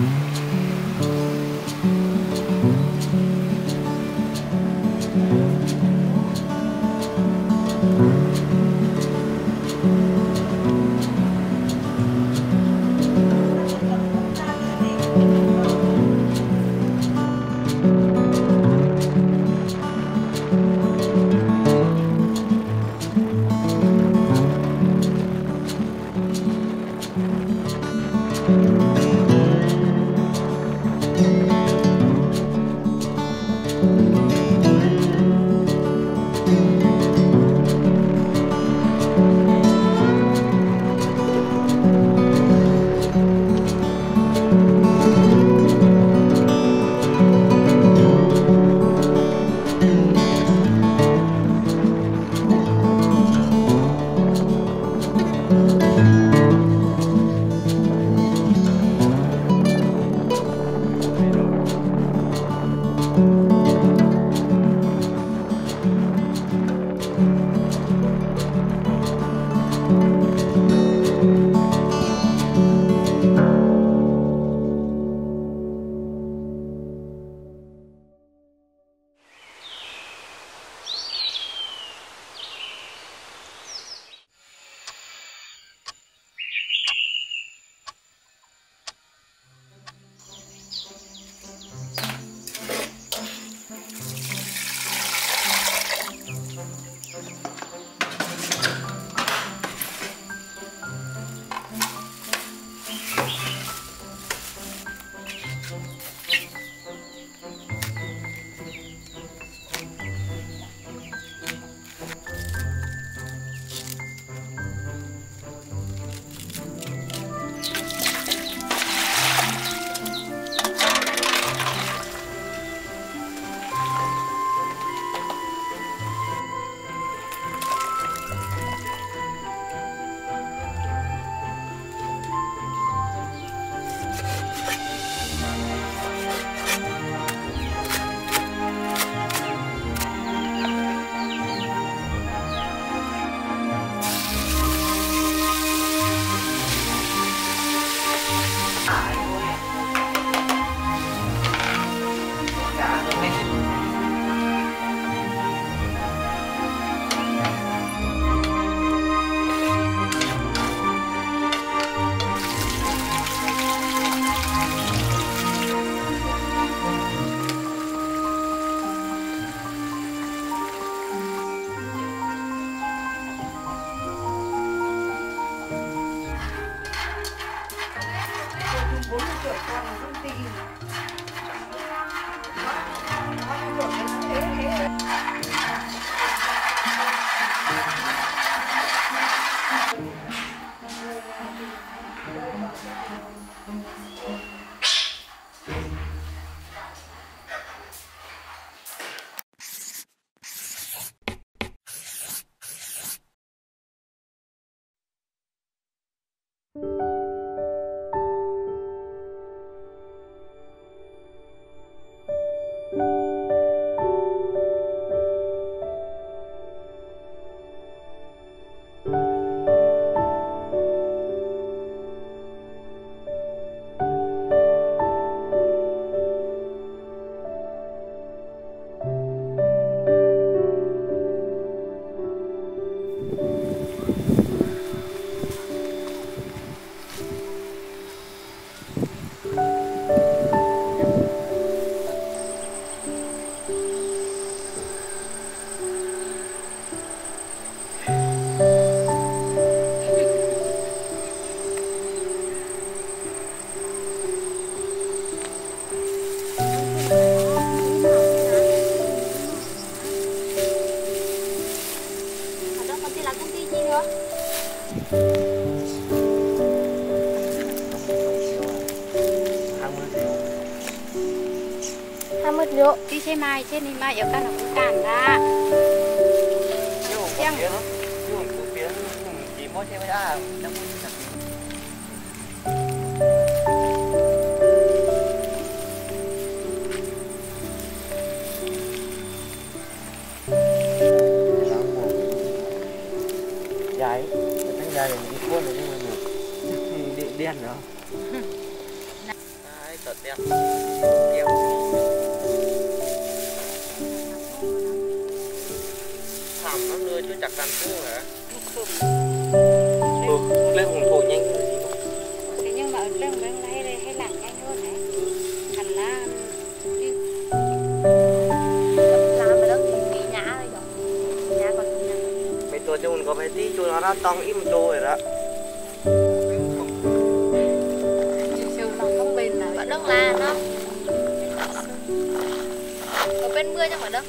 Mm-hmm. Làm. 20 triệu đi xe mai trên đi mai ở căn nó cũng cản ra Chăng? Chỉ mỗi xe mới à, đang muốn thật. dài. Cái dài này những con này nhưng mà đen nữa sợ đẹp Kéo Lắm nữa chứ chắc làm thứ hả? Ừ, lên hùng thổ nhanh rồi gì đâu thế nhưng mà ở trong bên đây đây hay làm nhanh hơn đấy. Thành ra đi. Làm mà đó thì bị nhã rồi rồi nhã còn nhã Mấy ตัว cho mình có phải tí chú nó đã tông im trô rồi đó. Chiều chiều nó không bền là vẫn đông là nó. Có bên mưa trong ở đâu